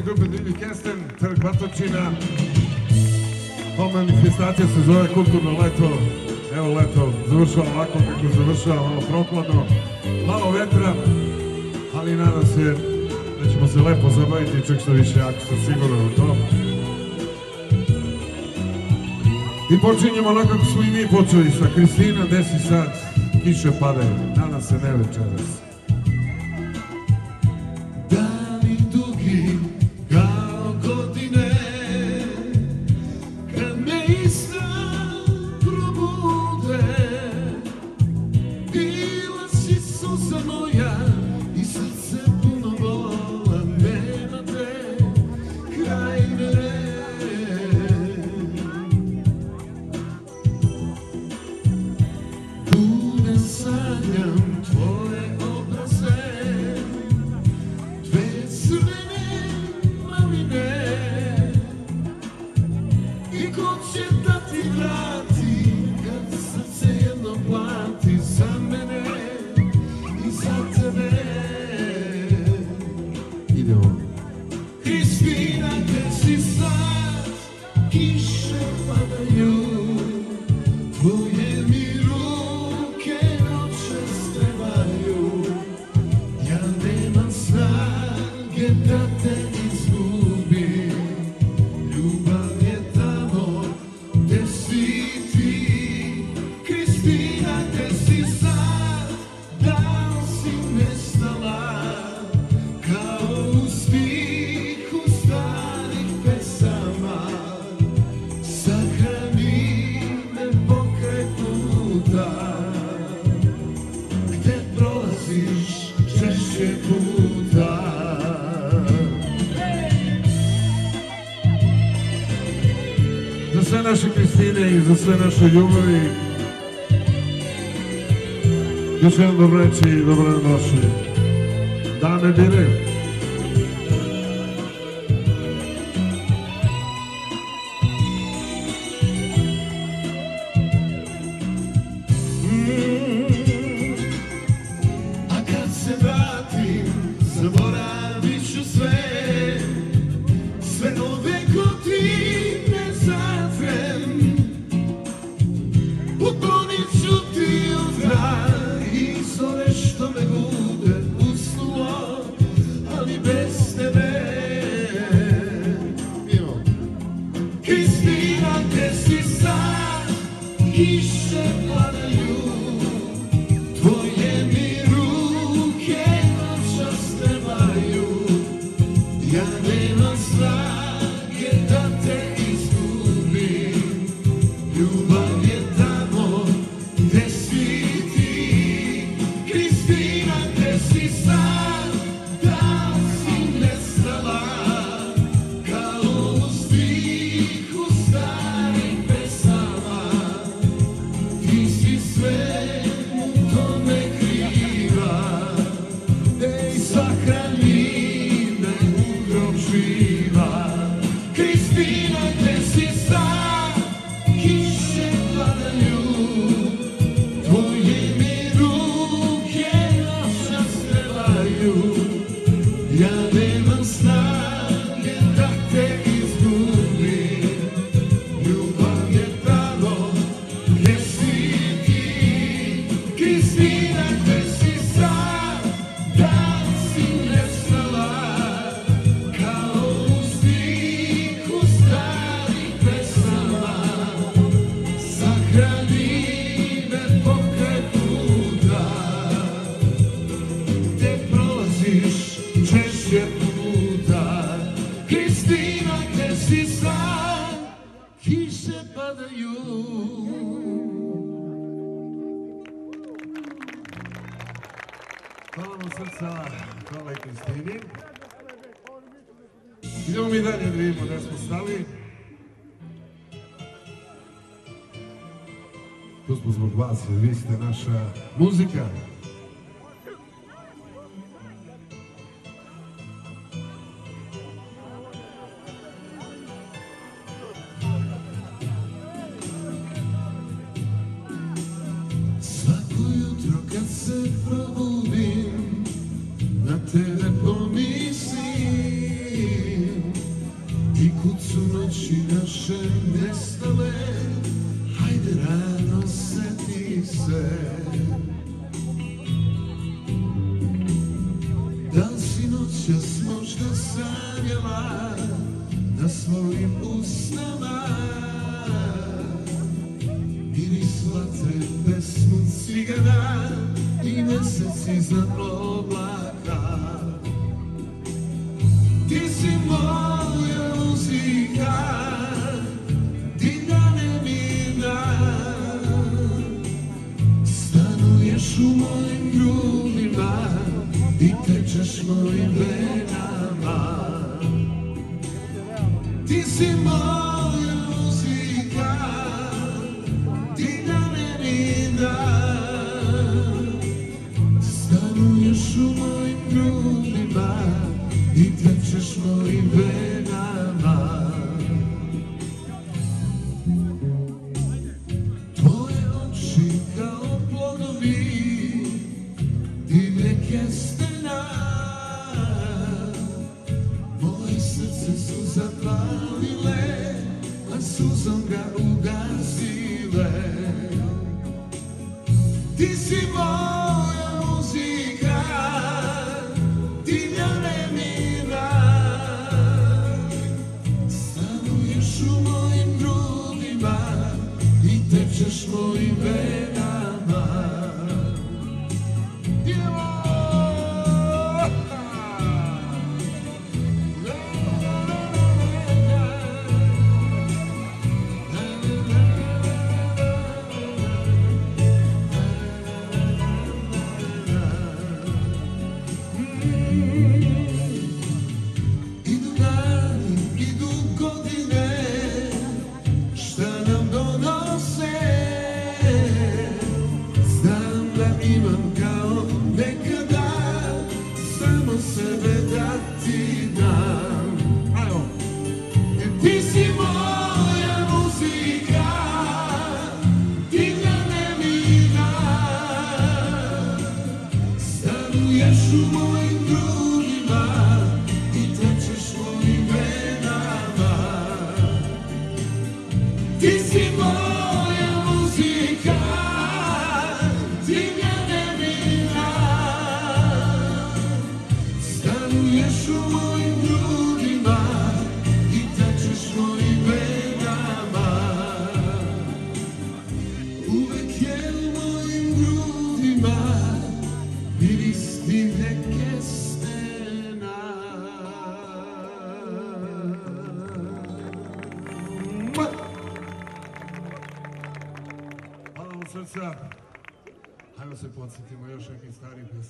deze groepen die jullie kennen, Batočina. Ova manifestacija se zove Kulturno leto. Evo leto, završava ovako kako završava, malo prokladno, malo vetra, ali nadam se da ćemo se lepo zabaviti, čak što više, ako sam siguran u to. I počinjemo onako kako smo i mi počeli sa Kristina, desi sad, kiše padaju, nadam se ne večeras. za sve naše ljubavi. Još jedan dobreći i dobrodošli. Dame Birek. sali. Tu smo zbog vas, vi ste naša muzika.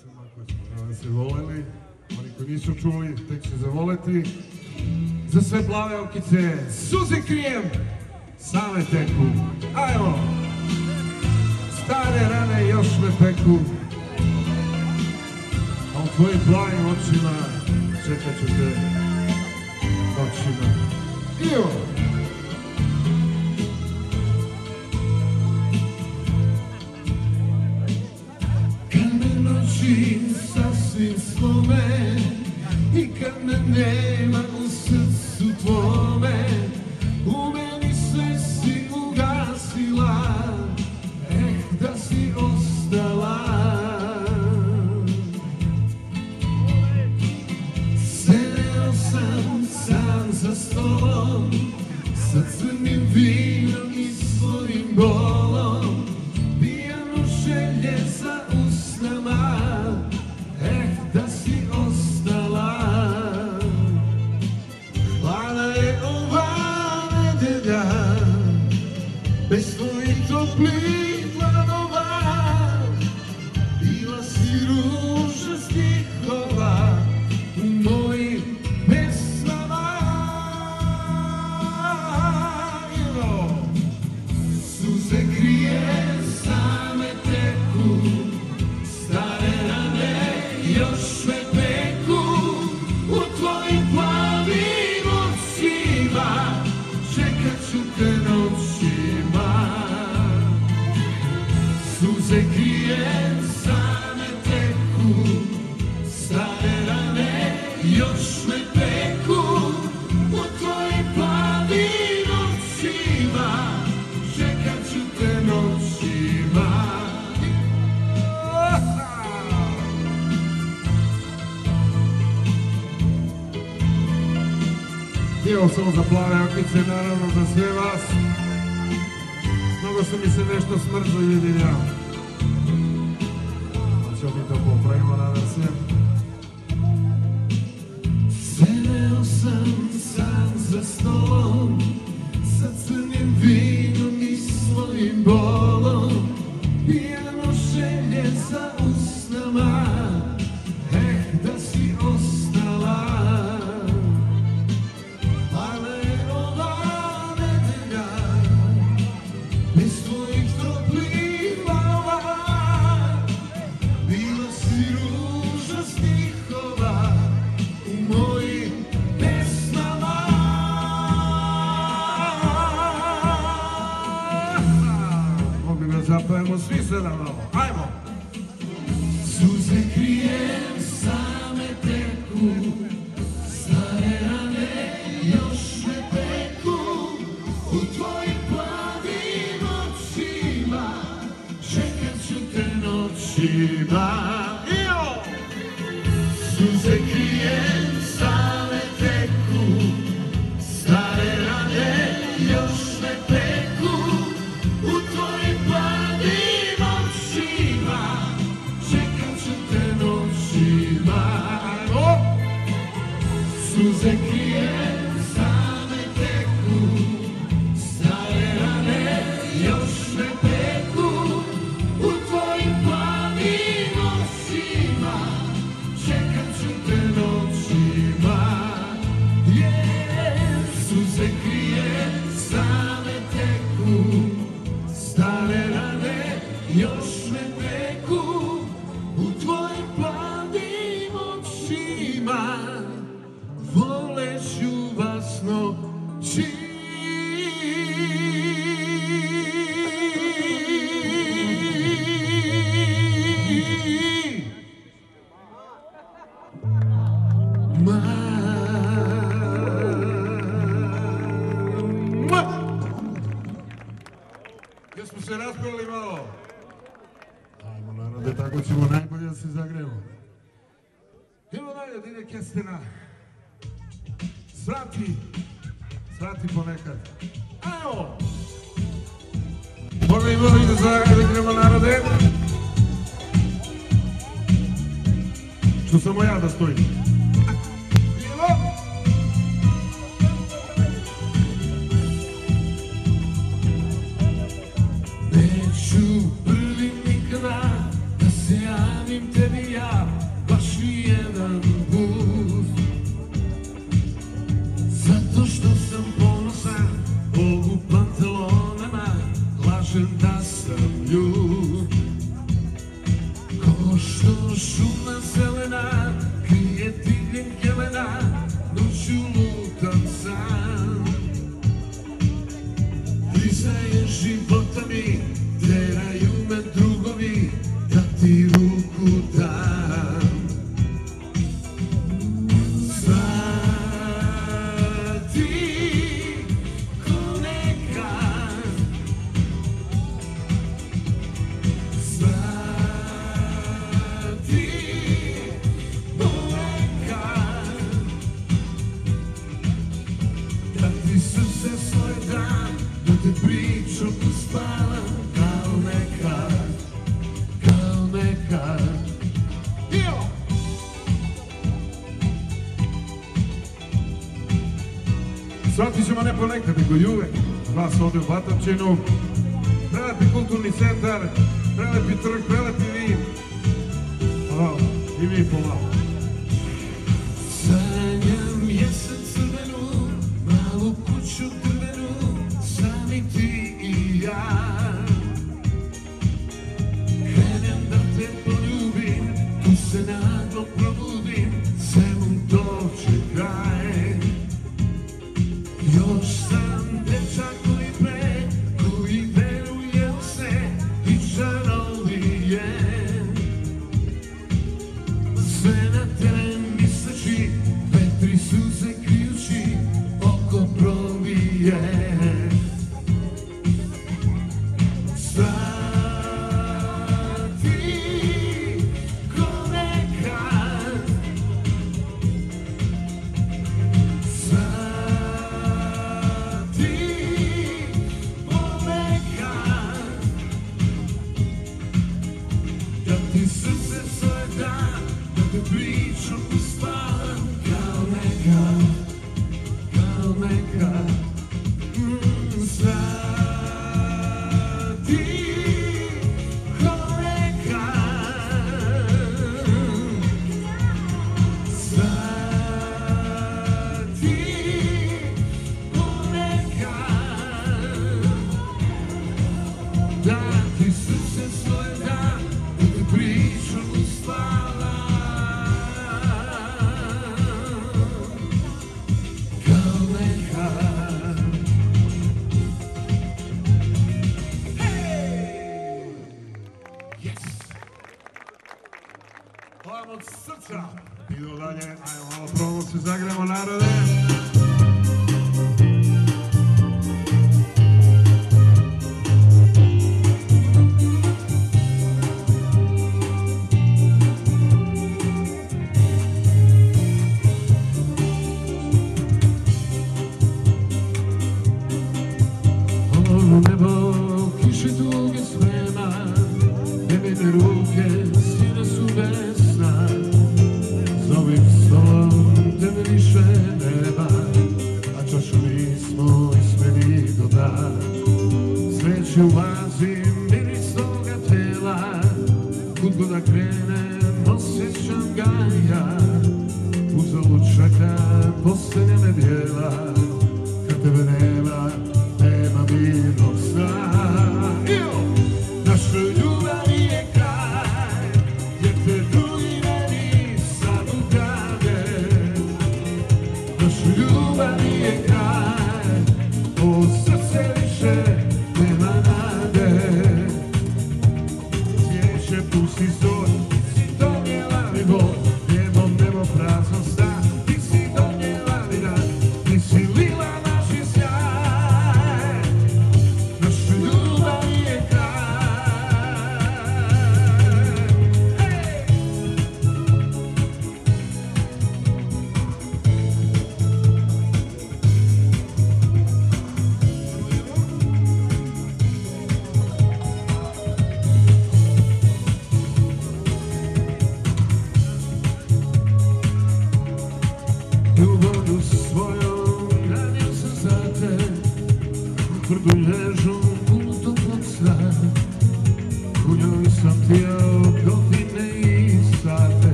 pjesama koje smo se voleli. Oni koji nisu čuli, tek će zavoleti. Za sve plave okice, suze krijem, same teku. Ajmo! Stare rane još me peku. A u tvojim plavim očima čekat ću te očima. Ivo! ti sasvim svome I kad me nema u srcu tvome. Ume masculino. Šačićima ne ponekad, nego i uvek. Vas ovdje u Batovčinu. Prelepi kulturni centar, prelepi trg, prelepi vin. I mi pomalo. Deus.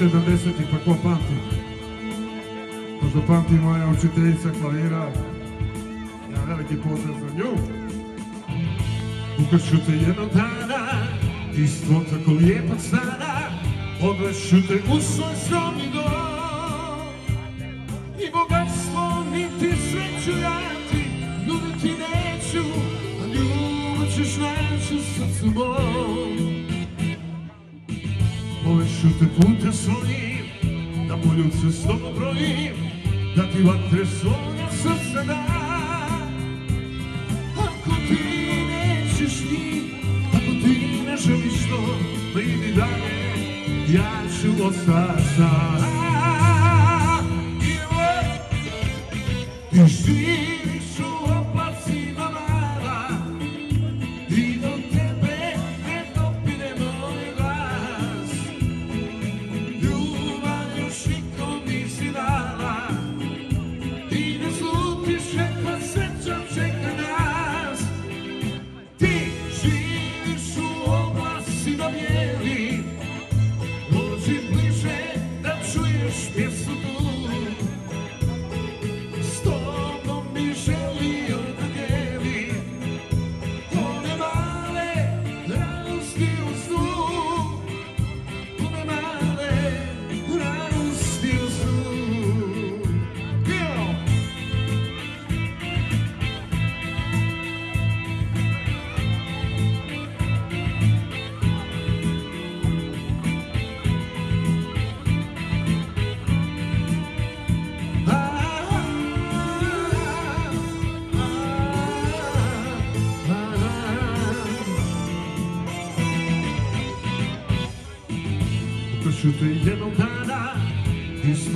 70-ih, pa ko pamti? Pa Možda pamti moja učiteljica klavira, ja veliki pozdrav za nju. Ukašću te jednog dana, ti stvom tako lijepa stara, odvešu te u svoj strom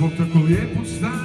volta a colher, pois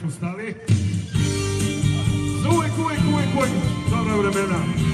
smo stali. Za uvijek, uvijek, uvijek, uvijek dobra vremena.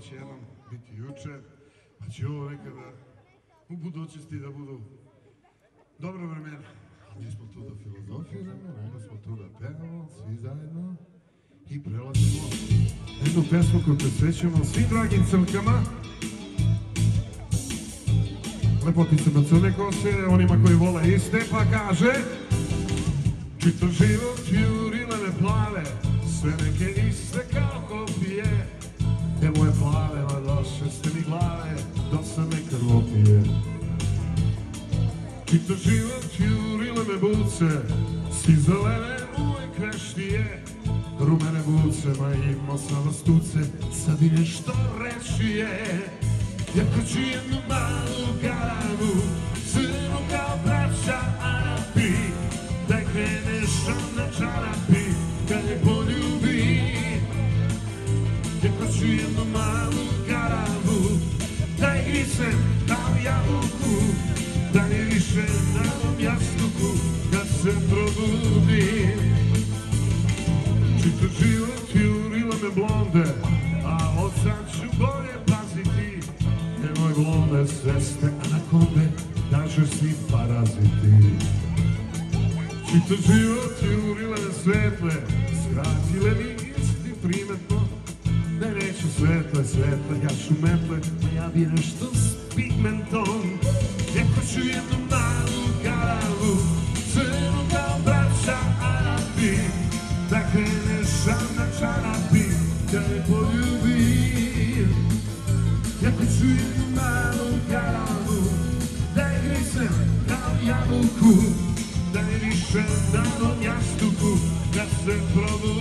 Će jednom biti juče, pa će ovo nekada u budućnosti da budu dobro vremena. Mi smo tu da filozofiramo, nego smo tu da pevamo, svi zajedno i prelazimo jednu pesmu koju posvećujemo svim dragim crkama, lepoticama crne kose, onima koji vole iste, pa kaže Čito život jurilene plave, sve neke iste kao kopije Moje plave, ma došle ste mi glave, da se me krvopije Čito život jurilene buce, svi zelene uvek kreštije Rumene buce, ma imao sam vas tuce, sad i nešto reći je Jako ću jednu malu garavu, crnu kao braća Arapi Daj kreneš na čarapi, daj grisem kao jabuku Da ne više mom jastuku, kad se probudim Čito život jurile me blonde, a od sad ću bolje paziti. Nemoj blonde, sve ste anakonde, daže svi paraziti. Čito život jurile me svetle, skratile mi isti primetno. Ne neću svetle, svetle, ja ću metle, a ja bi nešto s pigmentom. Jako ću jednu malu karavu, crnu kao braća Arabi. Da kreneš na čarapi, da ne poljubim Jako ću jednu malu karavu, da je grisem kao jabuku Da ne više na mom jastuku, da se probudim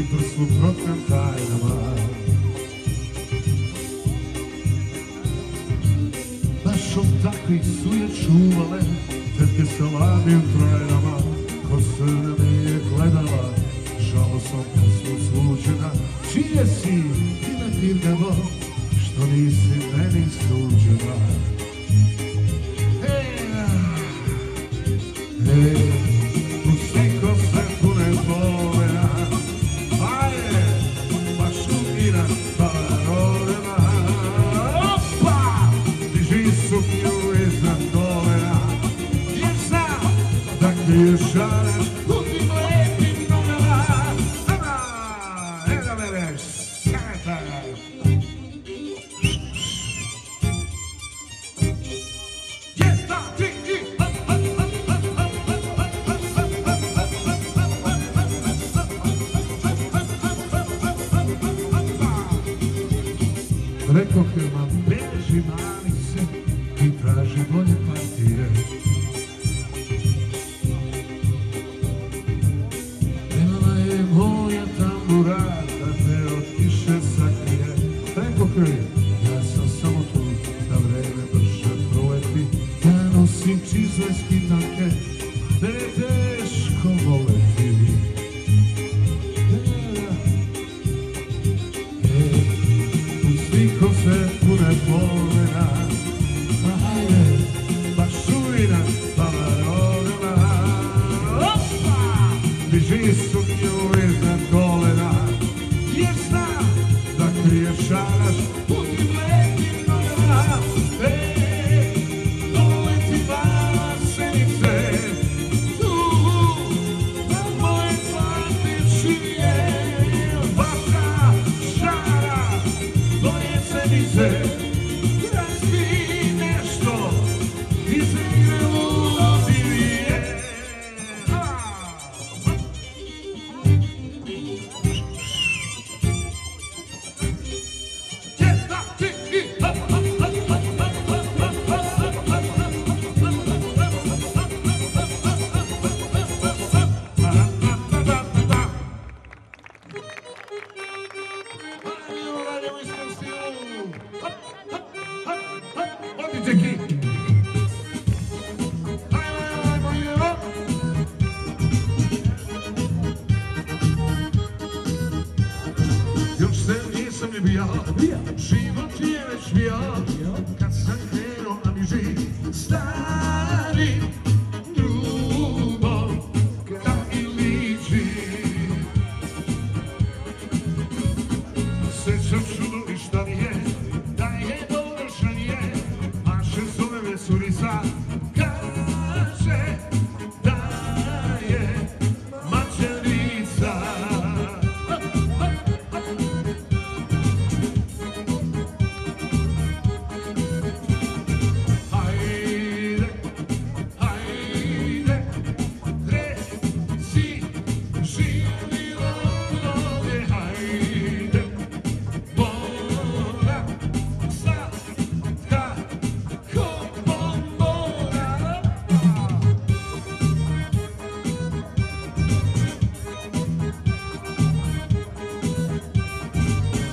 и до.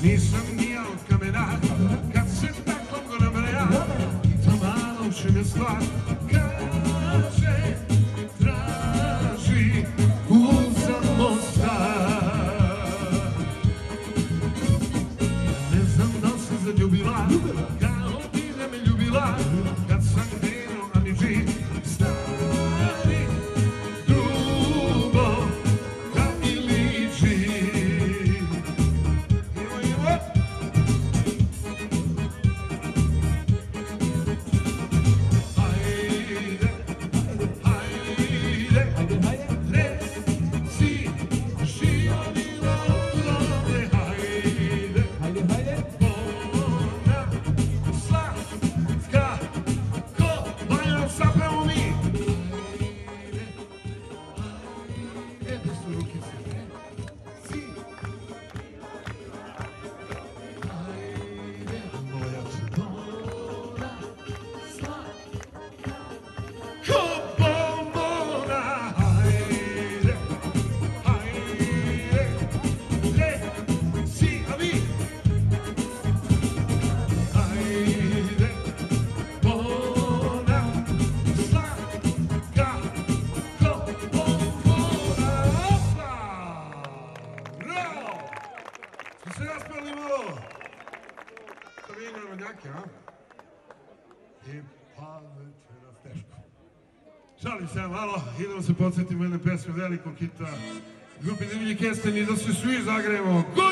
He's podsjetimo jedne pesme velikog hita. Ljubi Divlji i da se svi zagrejemo. Go!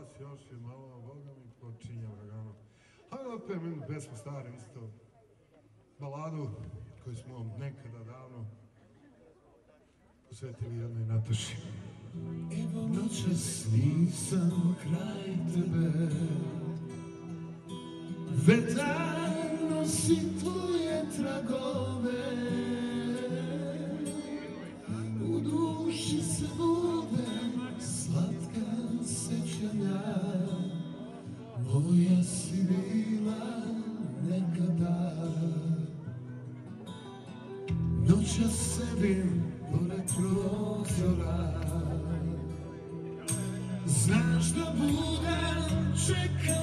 nas još je malo, Boga mi počinje vragano. Hajde opet meni pesmu staru isto, baladu koju smo nekada davno posvetili jednoj Nataši. Evo noćas nisam kraj tebe Vetar nosi tvoje tragove U duši se bude llorar Znaš da budem čekao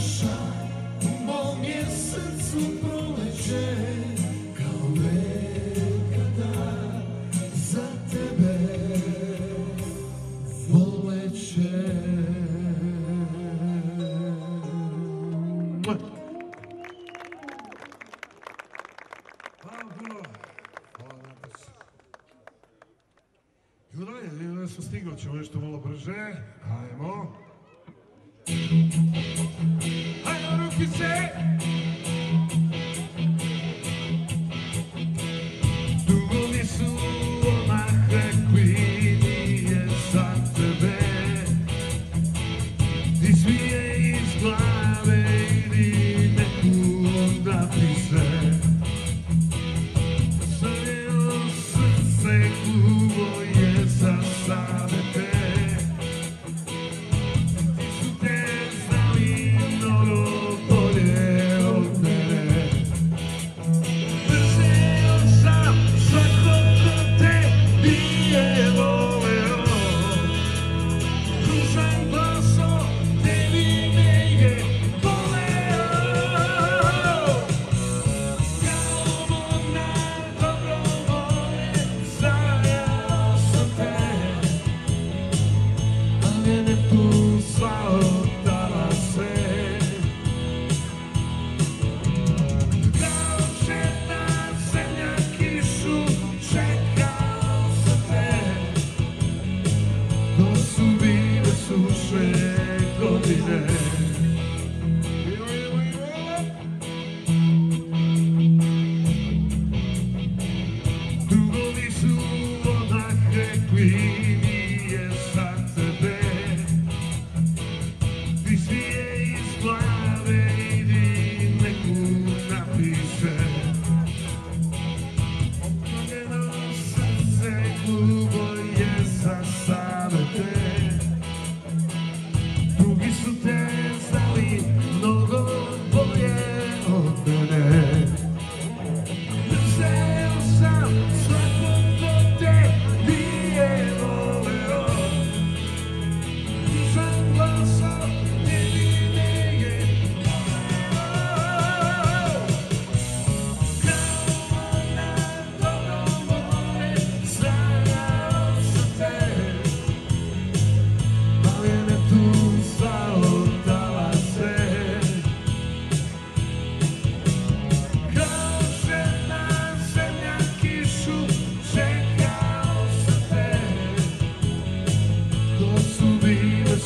Nasza, bo mnie sercu proleće.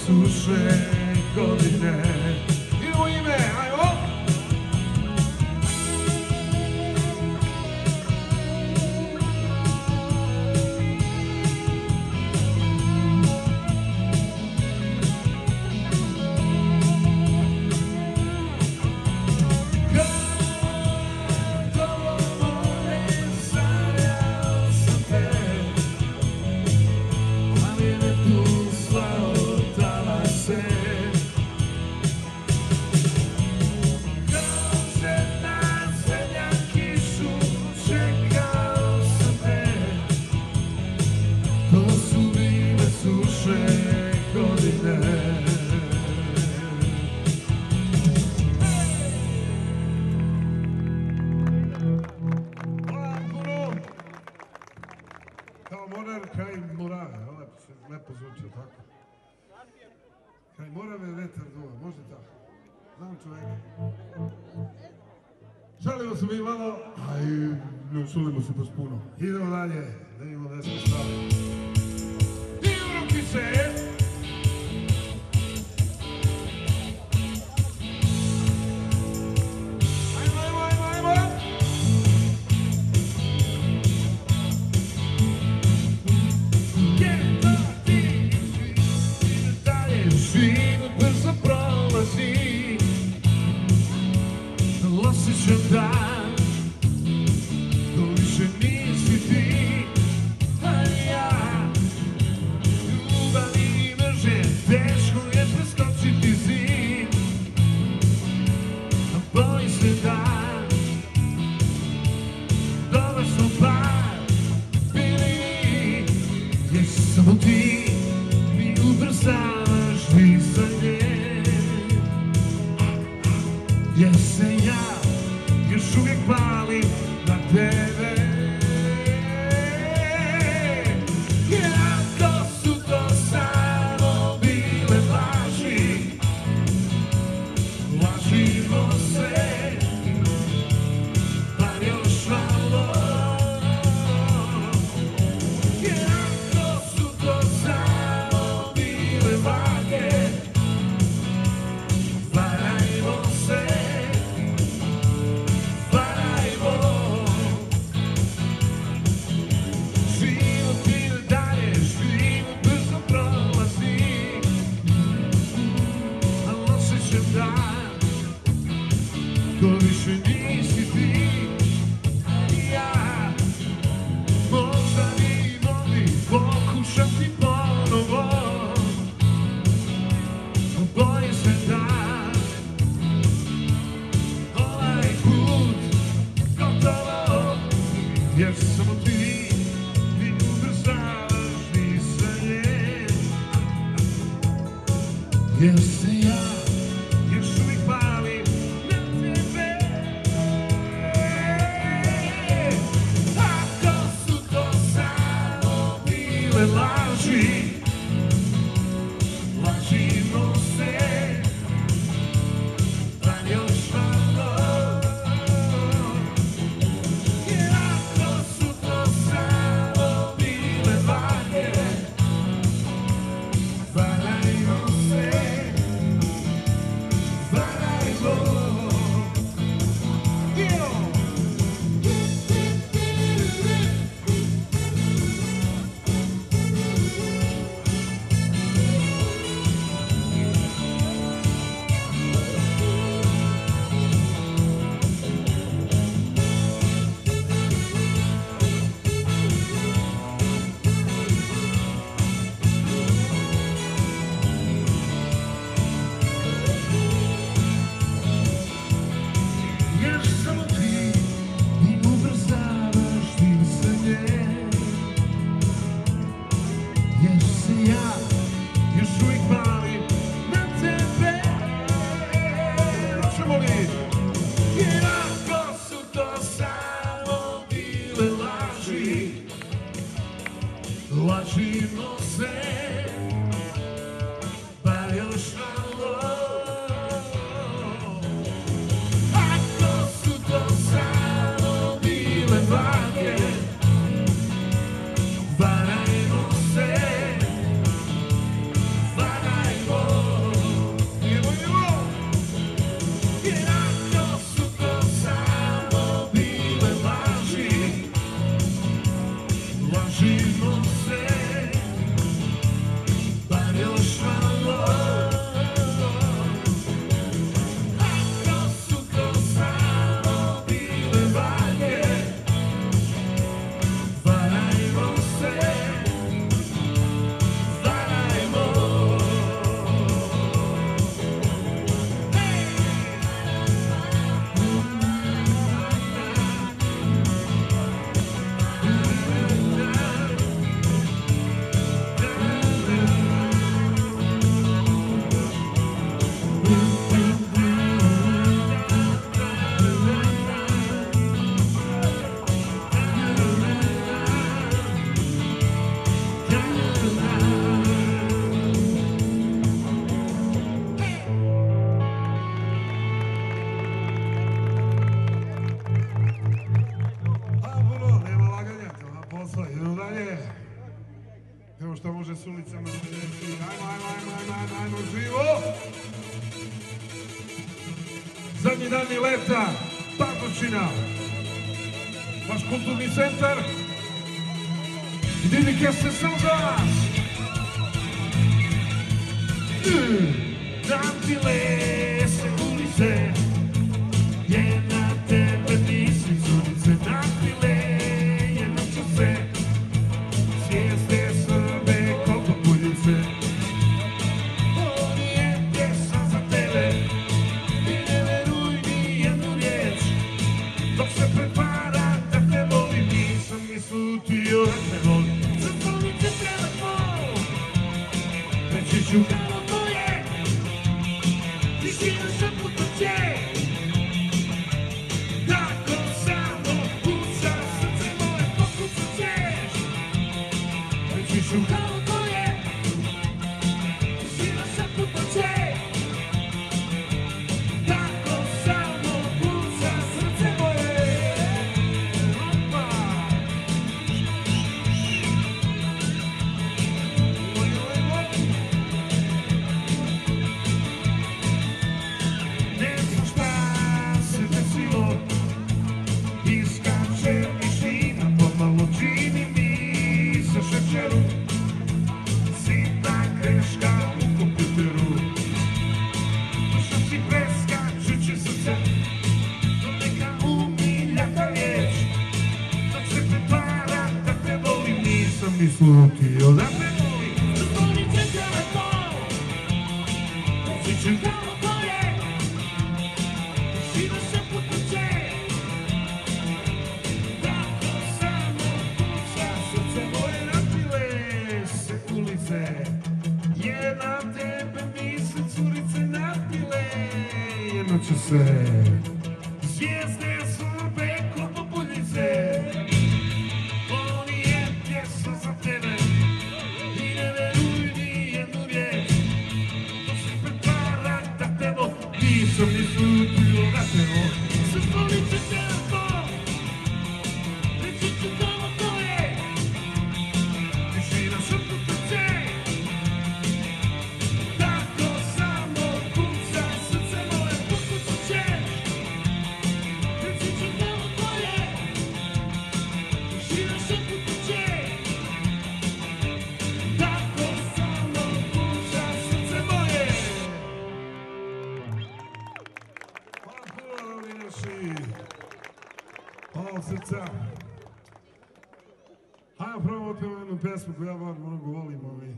suše godine. I u ime, Idemo Je suis pjesmu koju ja mnogo volim, ali ovaj,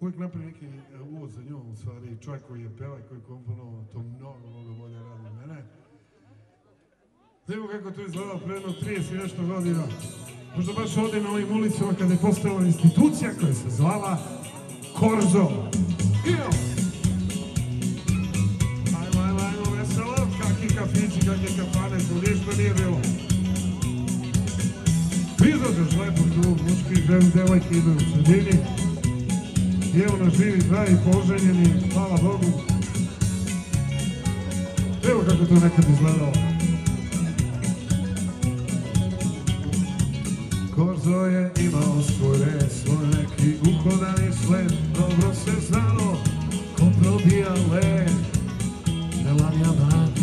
uvijek napravim neki e, uvod za njom, u stvari čovjek koji je peva koji je komponovao, to mnogo, mnogo bolje radi mene. Znamo kako to izgleda predno 30 i nešto godina. Možda baš ovdje na ovim ulicama kada je postojala institucija koja se zvala Korzo. Ajmo, ajmo, ajmo, veselo, kakvi kafići, kakve kafane, tu ništa nije bilo. Vizađeš muški, ženu devojke ime u sredini. I evo nas živi zdravi, poženjeni, hvala Bogu. Evo kako to nekad izgledalo. Korzo je imao svoje, svoj neki uhodani sled, dobro se znalo, ko probija led, Melanija Mata.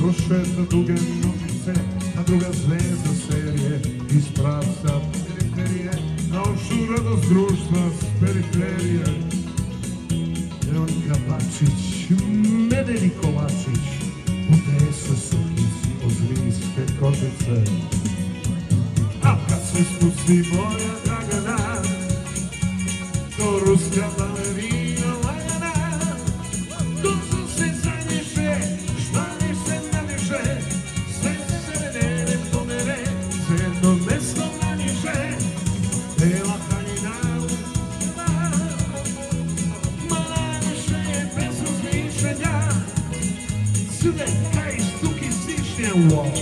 Sruše se duge šumice, a druga zvezda serije Iz pravca periferije, na ošu radost društva s periferije. Veronika Bačić, Medeni Kovačić Utese su kici ozlijske kožice A kad se spusti moja dragana, to ruska cool.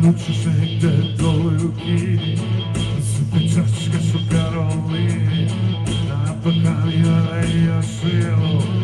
ručiš negde dole u kini Super čačka šukaroli Napakani, ale ja svijelo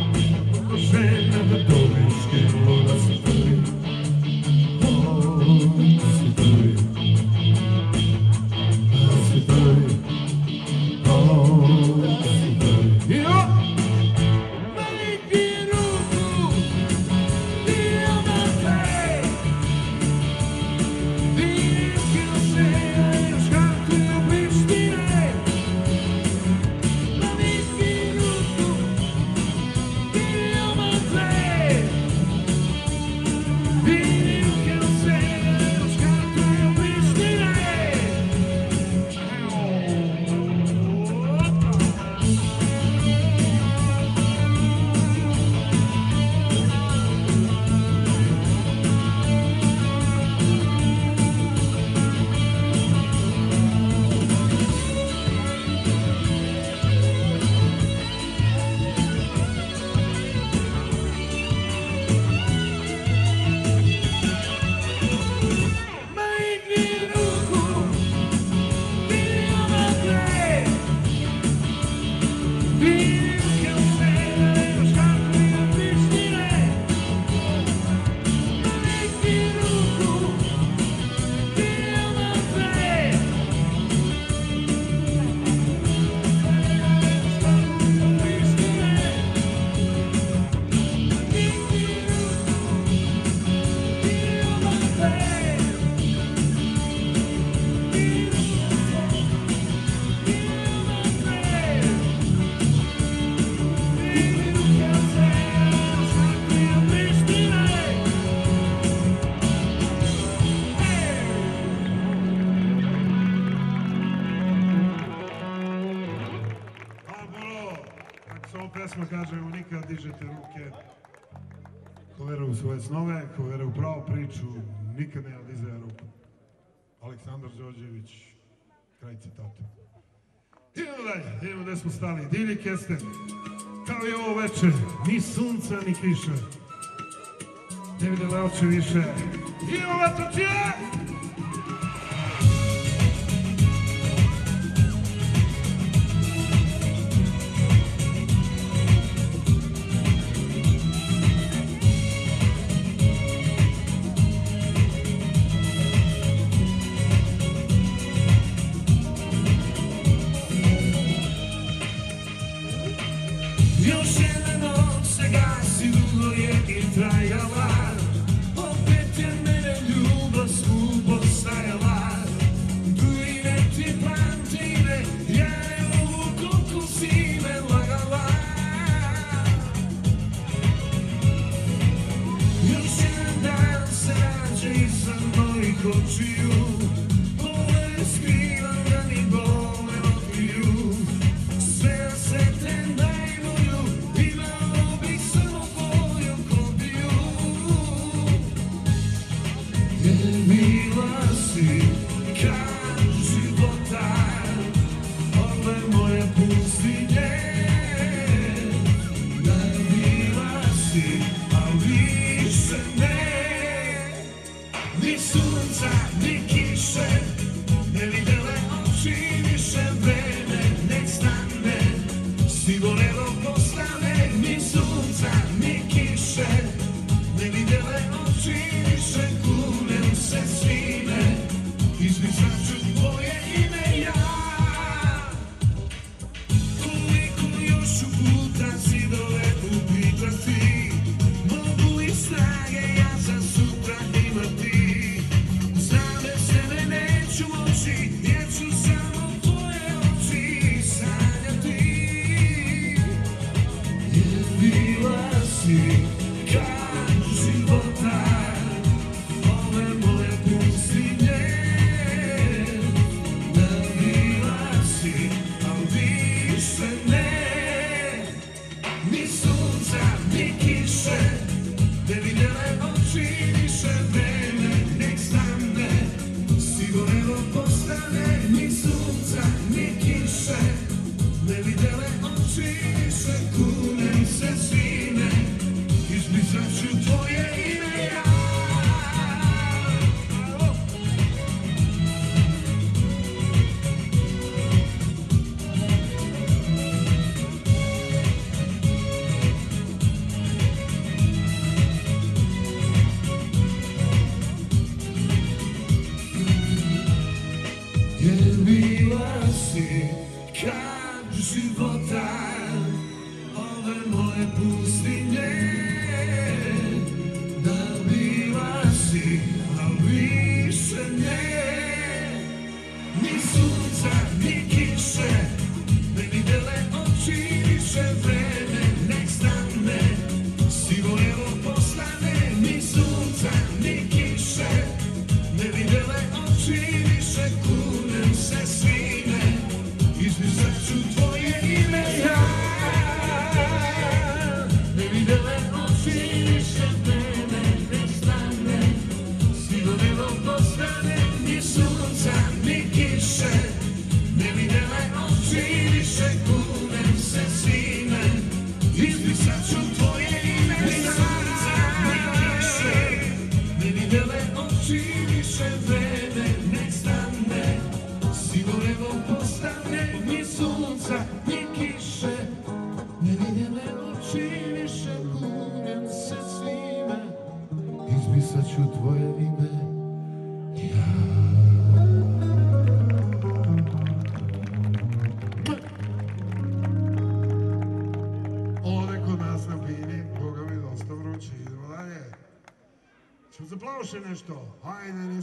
osnove, ko vjeruje u pravu priču, nikad ne odize ruku. Aleksandar Đorđević, kraj citata. Idemo dalje, idemo gdje smo stali. Divlji keste, kao i ovo večer, ni sunca, ni kiše. Ne vidjela oče više. Idemo, Vatočije! твоя ласка.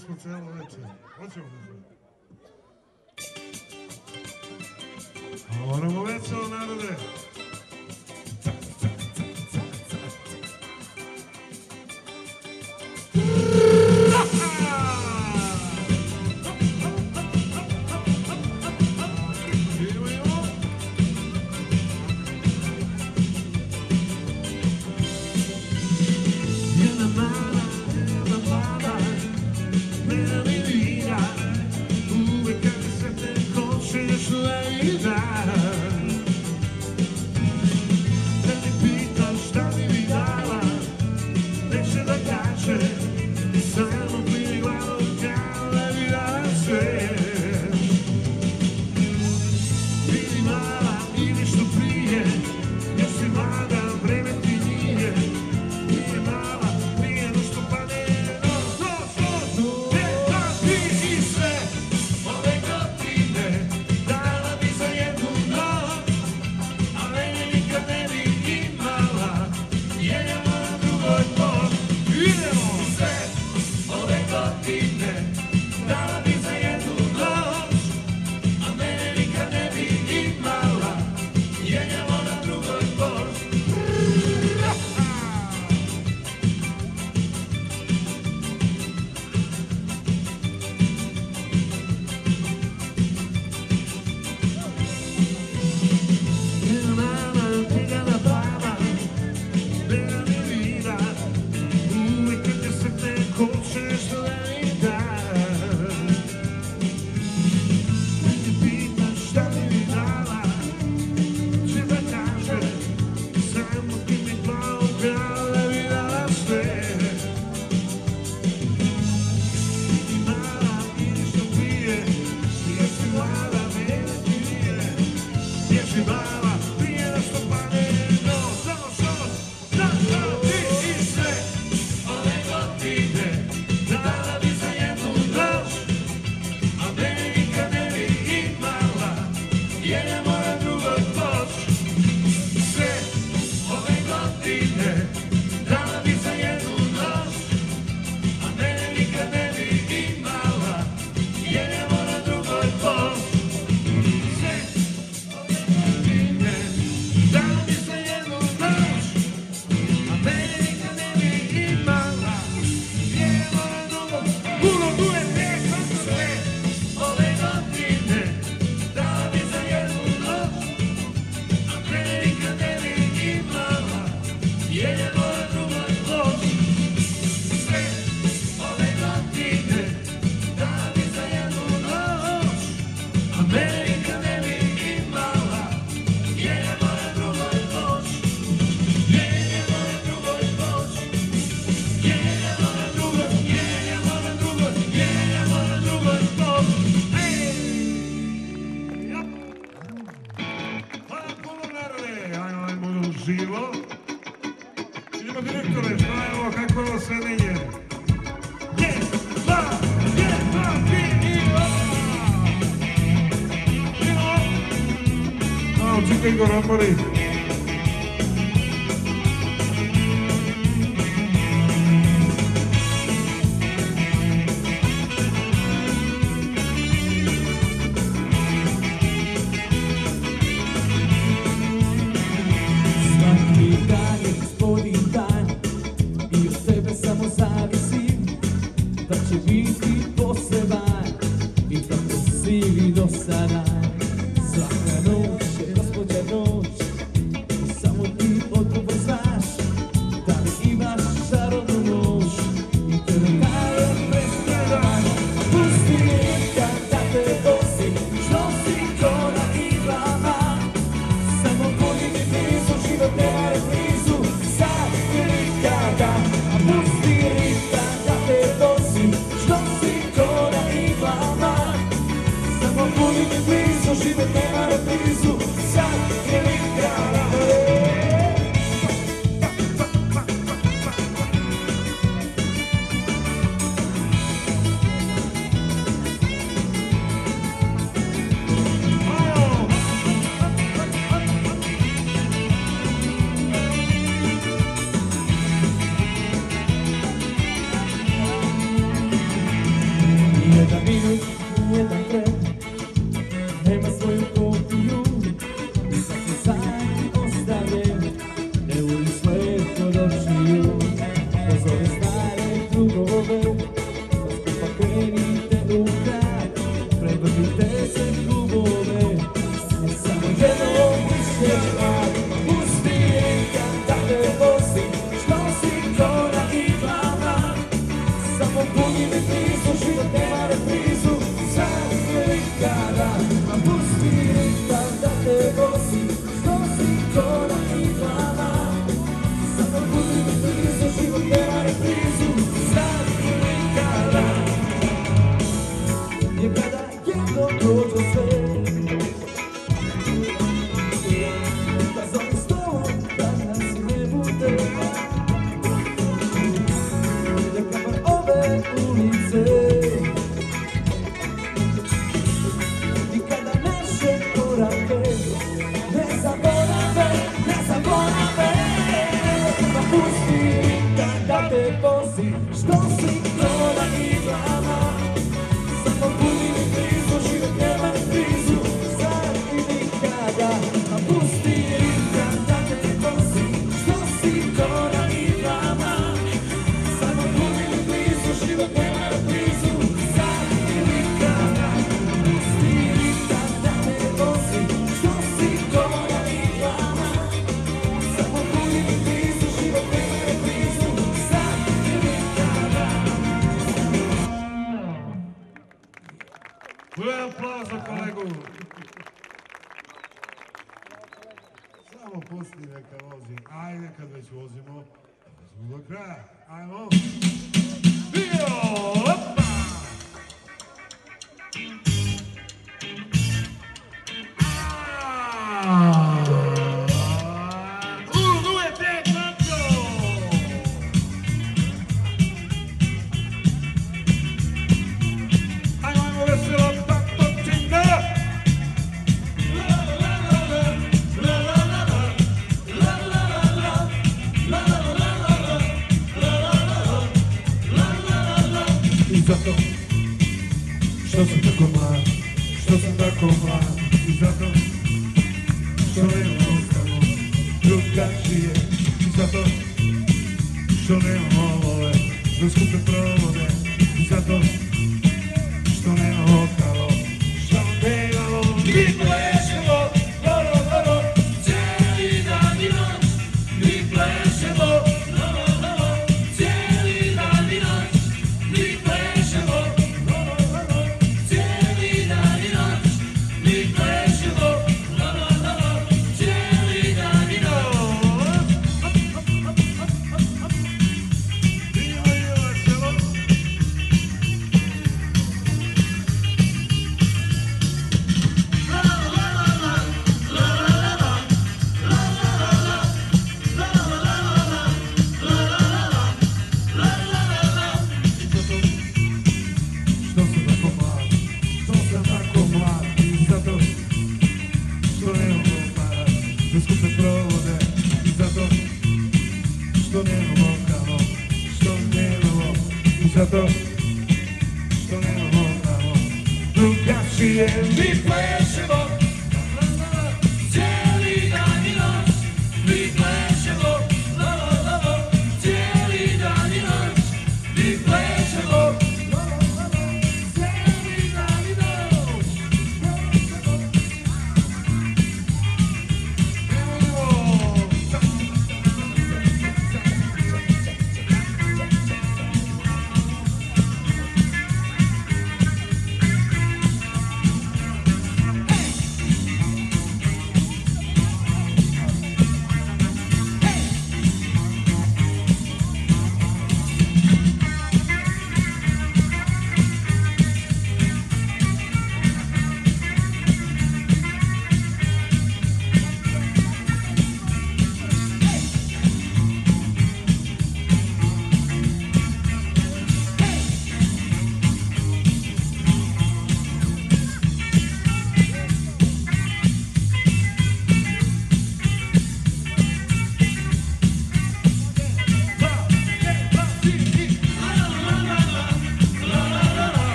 responsability. What's your name? I want to somebody.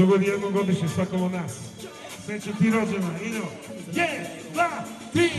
dogodi jednom godišnje svakom od nas. Sreću ti rođena, Ino. Jedan, dva, tri.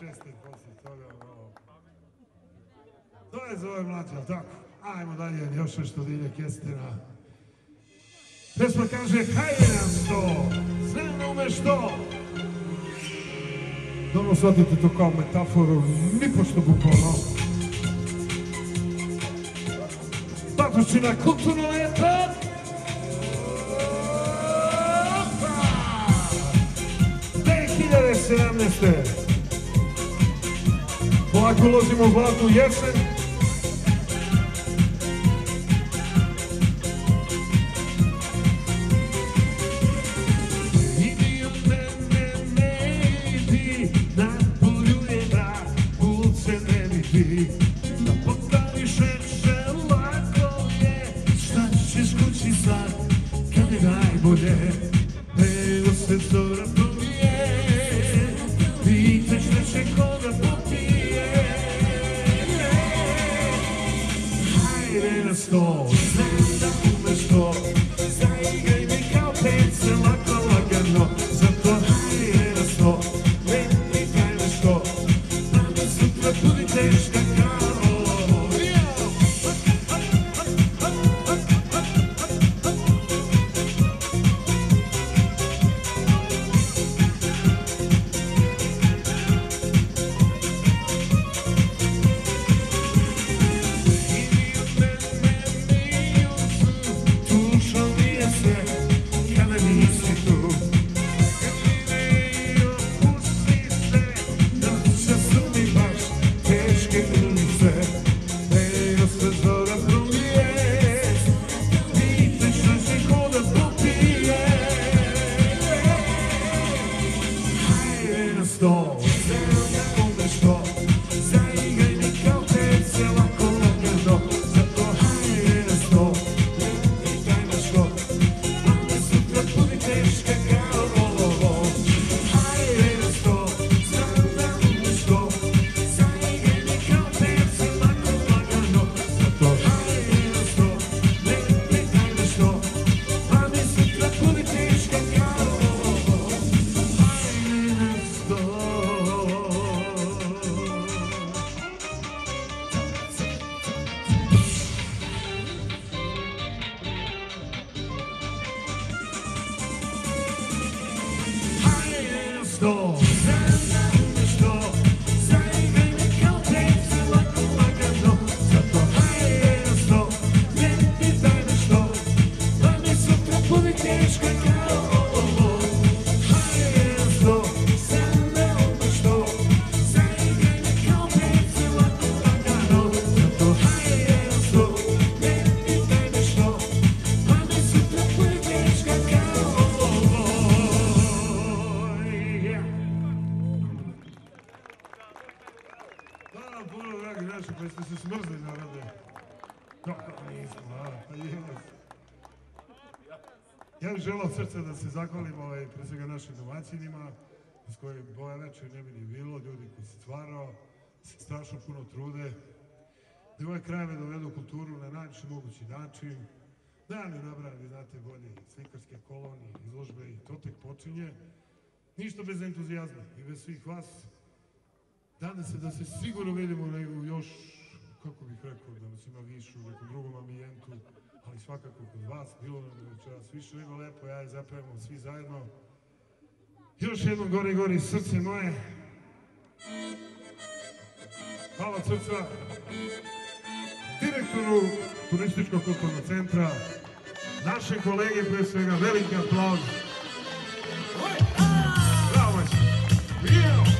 šesti poslije toga. Ono. To je za ove mlađe, tako? Ajmo dalje, još nešto Dilje Kestina. Pesma kaže, kaj nam to? Sve ne umeš to? Dobro shvatite to kao metaforu, nipošto bukvalno. Batočina kulturno je to! Opa! 2017. Ako uložimo zlatu jesen, se zahvalimo ovaj, pre svega našim domaćinima, s kojim boja večer ne bi ni bilo, ljudi koji se stvarno strašno puno trude, da ove krajeve dovedu kulturu na najviše mogući način, da mi nabravi, znate, bolje slikarske kolonije, izložbe i to tek počinje. Ništa bez entuzijazma i bez svih vas. Nadam se da se sigurno vidimo nego još, kako bih rekao, da nas ima više u nekom drugom ambijentu, svakako kod vas, bilo nam večeras više nego lepo, ja je zapevamo svi zajedno. Još jednom gori, gori srce moje. Hvala srca direktoru Turističkog kulturnog centra, naše kolege, pre svega, veliki aplauz. Bravo, Maćo.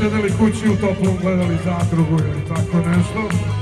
Sedeli kući u toplom, gledali zadrugu ili tako nešto.